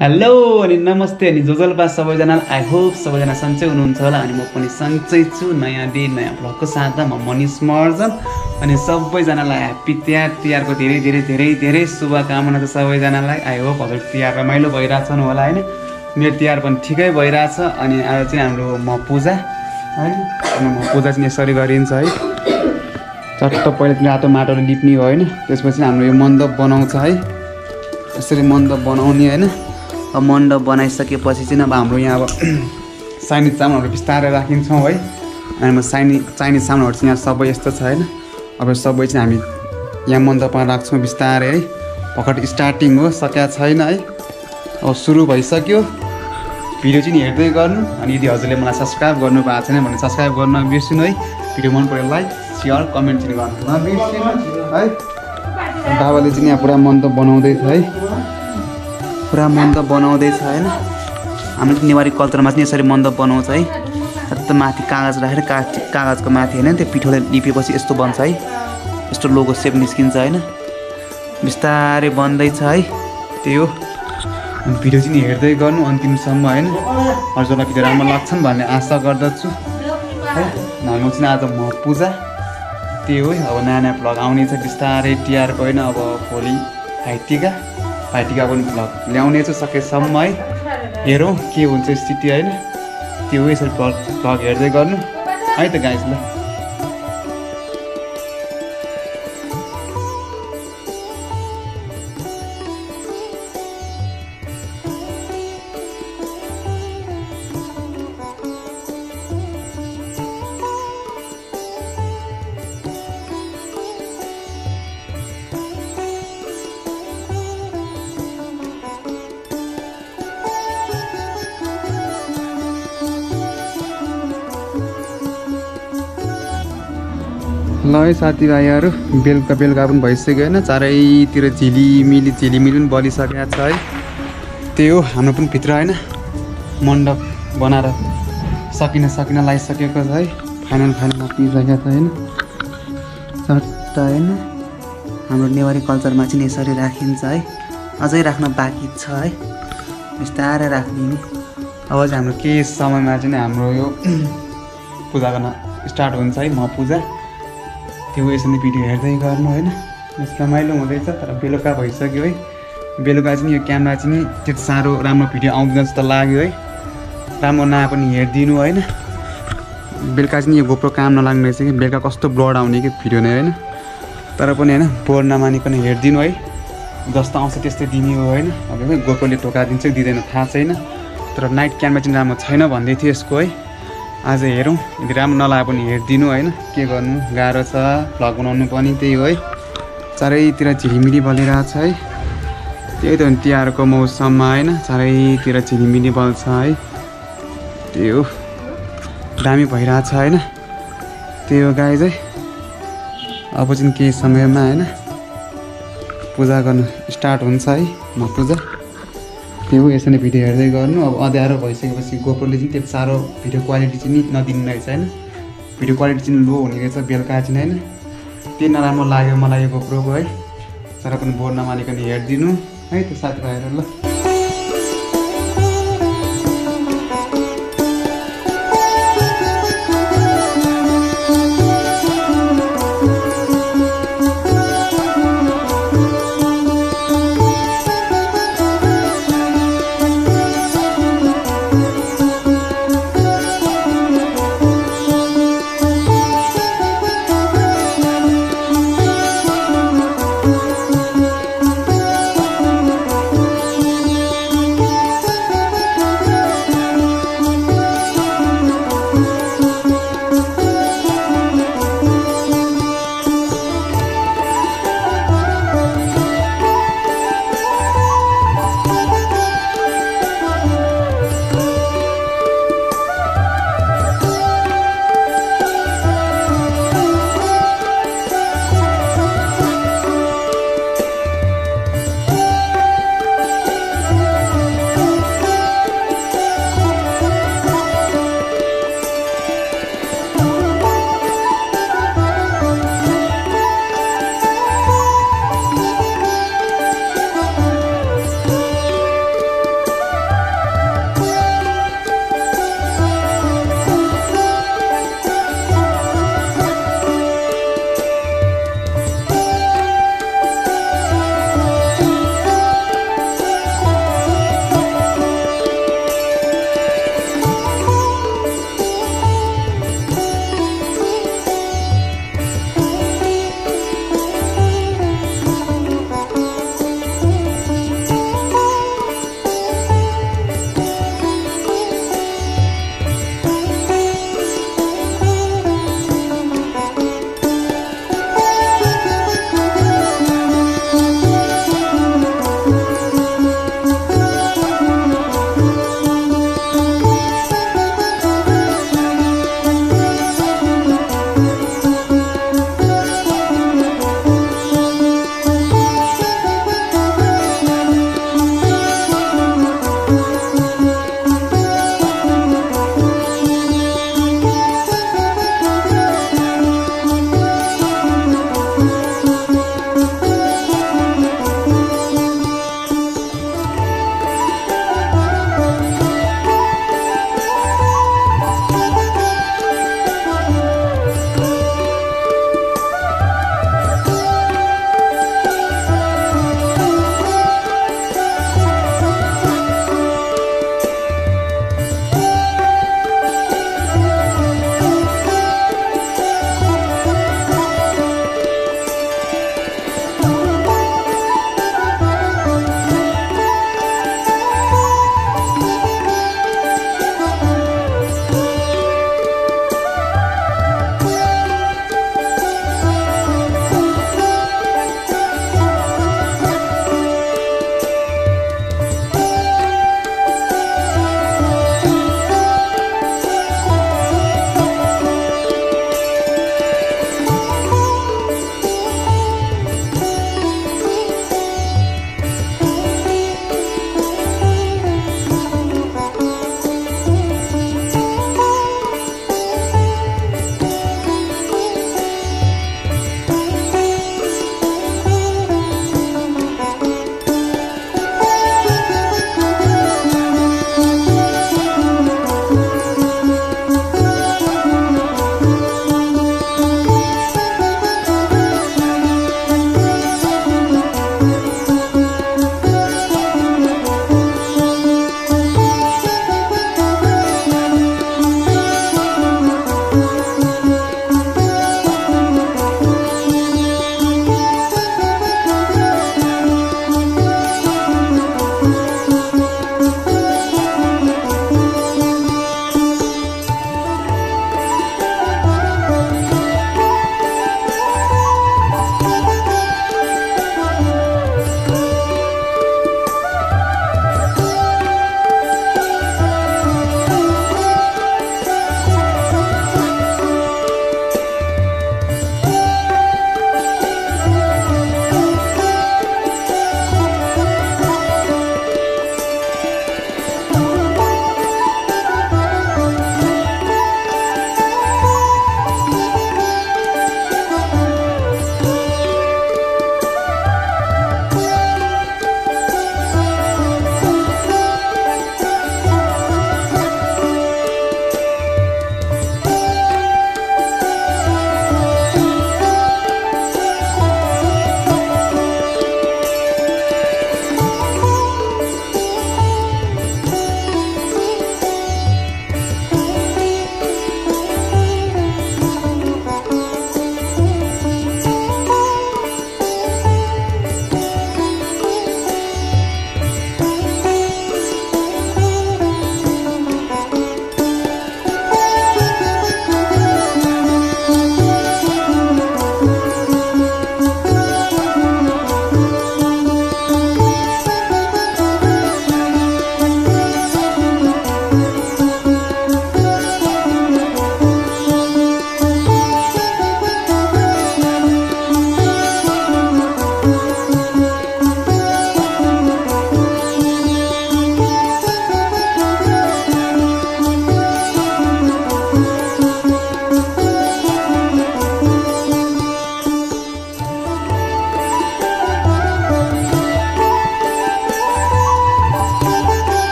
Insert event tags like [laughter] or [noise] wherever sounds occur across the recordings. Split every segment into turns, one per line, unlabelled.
Hello अनि नमस्ते अनि जोजलपा सबैजनालाई आई होप सबैजना सन्चै हुनुहुन्छ होला अनि म पनि सन्चै छु। नयाँ दिन नयाँ भ्लगको साथमा म मनिष महर्जन अनि सबैजनालाई ह्याप्पी तिहार। तिहारको धेरै धेरै धेरै धेरै शुभकामना छ सबैजनालाई। आई होप हजुर तिहार रमाइलो भइरहेछ होला होइन? मेरो तिहार पनि ठिकै भइरहेछ अनि आज चाहिँ हाम्रो म पूजा है? म पूजा चाहिँ यसरी गरिन्छ है? चट्ट पहिला रातो माटोले लिप्ने हो होइन? त्यसपछि हाम्रो यो मण्डप बनाउँछ है? यसरी मण्डप बनाउने होइन? मण्डप बनाइसकेपछि चाहिँ अब हाम्रो यहाँ अब [clears throat] चाइनिज चामलहरू बिस्तारै राखिन्छौँ है। अनि म चाइनी चाइनिज सामानहरू चाहिँ यहाँ सबै यस्तो छ होइन। अब सबै चाहिँ हामी यहाँ मण्डपमा राख्छौँ बिस्तारै है। भर्खर स्टार्टिङ हो सकिया छैन है। अब सुरु भइसक्यो। भिडियो चाहिँ हेर्दै गर्नु। अनि यदि हजुरले मलाई सब्सक्राइब गर्नु भएको छैन भने सब्सक्राइब गर्न नबिर्सिनु है। भिडियो मन पऱ्यो लाइक सेयर कमेन्ट चाहिँ गर्नु नबिर्सिनु है। बाबाले चाहिँ यहाँ पुरा मण्डप बनाउँदैछ है। पुरा मण्डप बनाउँदैछ होइन? हाम्रो नेवारी कल्चरमा चाहिँ यसरी मण्डप बनाउँछ है? सट्ट माथि कागज राखेर कागज कागजको माथि होइन? त्यो पिठोले लिपेपछि यस्तो बन्छ है? यस्तो लोगो सेप निस्किन्छ होइन? बिस्तारै बन्दैछ है? त्यही हो। अनि भिडियो चाहिँ हेर्दै गर्नु अन्तिमसम्म होइन? हजुरलाई भिडियो राम्रो लाग्छन् भन्ने आशा गर्दछु है? हाम्रो चाहिँ आज म पूजा। त्यही हो है अब नयाँ नयाँ भ्लग आउने छ बिस्तारै तिहारको होइन अब भोलि भाइटिका भाइटिका पनि भ्लग ल्याउने छु सकेसम्म है हेरौँ के हुन्छ स्थिति होइन? त्यो यसरी भ्लग भ्लग हेर्दै गर्नु। है त गाइस ल। ल है साथीभाइहरू बेलुका बेलुका पनि भइसक्यो होइन। चारैतिर झिलिमिली झिलिमिली पनि बलिसकेको छ है। त्यही हो हाम्रो पनि भित्र होइन मण्डप बनाएर सकिन सकिन लगाइसकेको छ है। फाइनल फाइनलमा पुगिसकेको छ होइन। चट्ट होइन। हाम्रो नेवारी कल्चरमा चाहिँ यसरी राखिन्छ है। अझै राख्न बाँकी छ है। बिस्तारै राख्ने नि अब चाहिँ हाम्रो केही समयमा चाहिँ हाम्रो यो [clears throat] पूजा गर्न स्टार्ट हुन्छ है म पूजा त्यो यसरी भिडियो हेर्दै गर्नु होइन। रमाइलो हुँदैछ तर बेलुका भइसक्यो है। बेलुका चाहिँ यो क्यामेरा चाहिँ नि त्यति साह्रो राम्रो भिडियो आउँदैन जस्तो लाग्यो है। राम्रो नआए पनि हेरिदिनु होइन। बेलुका चाहिँ यो गोप्रो काम नलाग्ने रहेछ कि बेलुका कस्तो ब्लड आउने कि भिडियो नै होइन। तर पनि होइन बोर नमानिकन हेरिदिनु है। जस्तो आउँछ त्यस्तै दिने हो होइन। अब गोप्रोले टोका दिन्छ दिँदैन थाहा छैन। तर नाइट क्यामेरा चाहिँ राम्रो छैन भन्दै थियो यसको है। आज हेरौँ। यदि राम्रो नलागे पनि हेरिदिनु होइन? के गर्नु? गाह्रो छ। भ्लग बनाउनु पनि त्यही हो है। चारैतिर झिलिमिली बलिरहेछ है। त्यही त हो तिहारको मौसममा होइन? चारैतिर झिलिमिली बल्छ है। त्यही हो। दामी भइरहेछ होइन? त्यही हो गाई चाहिँ अब चाहिँ केही समयमा होइन? पूजा गर्न स्टार्ट हुन्छ है। म पूजा। त्यो हो यसरी भिडियो हेर्दै गर्नु। अब अँध्यारो भइसकेपछि गोप्रोले चाहिँ त्यति साह्रो भिडियो क्वालिटी चाहिँ नि नदिने रहेछ होइन। भिडियो क्वालिटी चाहिँ लो हुने रहेछ बेलुका चाहिँ होइन। त्यही नराम्रो लाग्यो मलाई यो गोप्रोको है। तर पनि बोर्ड नमानिकन हेरिदिनु है त्यो साथीभाइहरू ल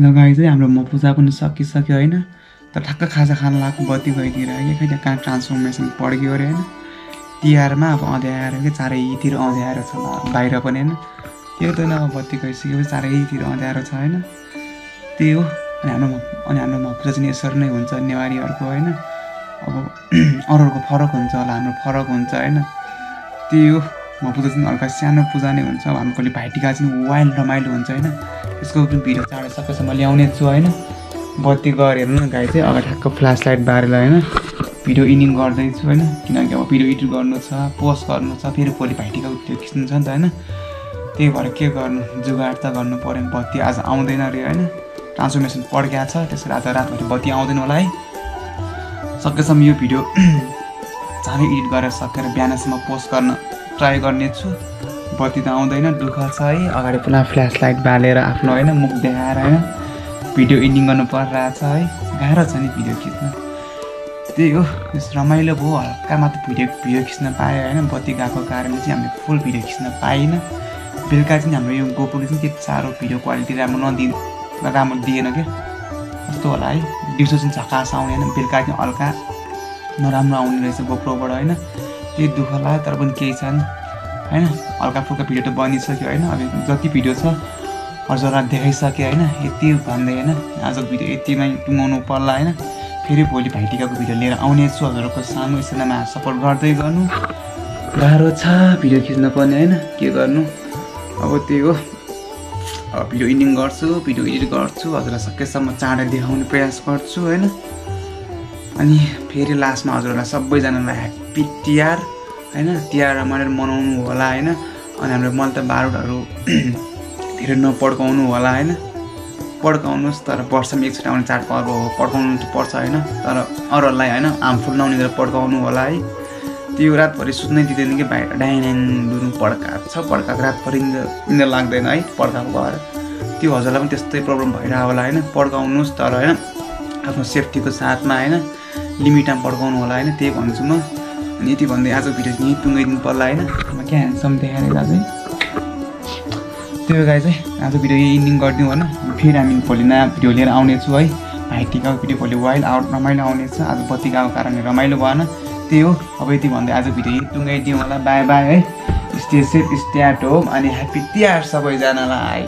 लगाइ चाहिँ हाम्रो म पूजा पनि सकिसक्यो होइन। तर ठ्याक्क खाजा खान लगाएको बत्ती गइदिएर कि खै त्यहाँ कहाँ ट्रान्सफर्मेसन पड्क्यो अरे होइन। तिहारमा अब अँध्याएर कि चारैतिर अँध्याएर छ बाहिर पनि होइन। त्यो त अब बत्ती गइसकेपछि चारैतिर अँध्यारो छ होइन। त्यही हो। अनि हाम्रो अनि हाम्रो म पूजा चाहिँ यसरी नै हुन्छ नेवारीहरूको होइन। अब [clears throat] अरूहरूको फरक हुन्छ होला हाम्रो फरक हुन्छ होइन। त्यही हो। पूजा चाहिँ हल्का सानो पूजा नै हुन्छ। अब हाम्रो भाइटिका चाहिँ वाइल्ड रमाइलो हुन्छ होइन? त्यसको पनि भिडियो चाँडो सकेसम्म ल्याउने छु होइन? बत्ती गरेर न गाई चाहिँ। अगाडि ठ्याक्क फ्ल्यास लाइट बारेर होइन? भिडियो इनिङ गर्दैछु होइन? किनकि अब भिडियो एडिट गर्नु छ पोस्ट गर्नु छ फेरि भोलि भाइटिकाको भिडियो खिच्नु छ नि त होइन? त्यही भएर के गर्नु? जुगाड त गर्नु पऱ्यो नि बत्ती आज आउँदैन अरे होइन? ट्रान्सफर्मेसन पड्किएको छ त्यसरी आज रातभरि बत्ती आउँदैन होला है? सकेसम्म यो भिडियो [clears throat] चाँडै एडिट गरेर सकेर बिहानसम्म पोस्ट गर्न। ट्राई गर्नेछु। बत्ती त आउँदैन दुःख छ है। अगाडि पुरा फ्ल्यास लाइट बालेर आफ्नो होइन मुख देखाएर होइन भिडियो एडिङ गर्नु परिरहेछ है। गाह्रो छ नि भिडियो खिच्न। त्यही हो रमाइलो भयो। हल्का मात्र भिडियो भिडियो खिच्न पाएँ होइन। बत्ती गएको कारणले चाहिँ हामीले फुल भिडियो खिच्न पाइनँ बेलुका चाहिँ हाम्रो यो गोपुरले चाहिँ त्यति साह्रो भिडियो क्वालिटी राम्रो नदि राम्रो दिएन क्या। कस्तो होला है। दिउँसो चाहिँ झकास आउने होइन। बेलुका चाहिँ हल्का नराम्रो आउने रहेछ गोप्रोबाट होइन। त्यही दुःख लाग्यो तर पनि केही छैन। होइन? हल्का फुल्का भिडियो त बनिसक्यो होइन? अब जति भिडियो छ हजुरलाई देखाइसकेँ होइन? यति भन्दै होइन? आजको भिडियो यतिमै टुङ्गाउनु पर्ला होइन? फेरि भोलि भाइटिकाको भिडियो लिएर आउनेछु। हजुरहरूको सानो सिनेमा सपोर्ट गर्दै गर्नु। गाह्रो छ भिडियो खिच्न पर्ने होइन? के गर्नु? अब त्यही हो। अब भिडियो एडिङ गर्छु भिडियो एडिट गर्छु। हजुरलाई सकेसम्म चाँडै देखाउने प्रयास गर्छु होइन? अनि फेरि लास्टमा हजुरहरूलाई सबैजनालाई ह्याप्पी तिहार होइन? तिहार रमाइलो मनाउनु होला होइन? अनि हाम्रो मल त बारुदहरू [clears throat] धेरै नपड्काउनु होला होइन? पड्काउनुहोस् तर वर्षमा एकचोटि आउने चाडपर्व हो पड्काउनु त पर्छ होइन? तर अरूहरूलाई होइन हार्मफुल नहुने पड्काउनु होला है? त्यो रातभरि सुत्नै दिँदैन कि बाहिर डाइन डुरुङ पड्काएको छ पड्काएको रातभरि निन्द्रा लाग्दैन है? पड्काएको भएर। त्यो हजुरलाई पनि त्यस्तै प्रब्लम भइरहेको होला होइन? पड्काउनुहोस् तर होइन आफ्नो सेफ्टीको साथमा होइन लिमिटमा पड्काउनु होला होइन? त्यही भन्छु म। अनि यति भन्दै आजको भिडियो चाहिँ यहीँ टुङ्गाइदिनु पर्ला होइन। म क्या ह्यान्डसम देखाएर दाजु त्यो गाई चाहिँ आज भिडियो यही इन्डिङ गरिदिउँ होइन फेरि हामी भोलि नयाँ भिडियो लिएर आउनेछु है। भाइटिकाको भिडियो भोलि वाइल्ड आउट रमाइलो आउनेछ। आज बत्ती गएको कारणले रमाइलो भएन। त्यही हो। अब यति भन्दै आज भिडियो यही टुङ्गाइदिउँ होला। बाई बाई है। Stay safe stay at home अनि ह्याप्पी तिहार सबैजनालाई।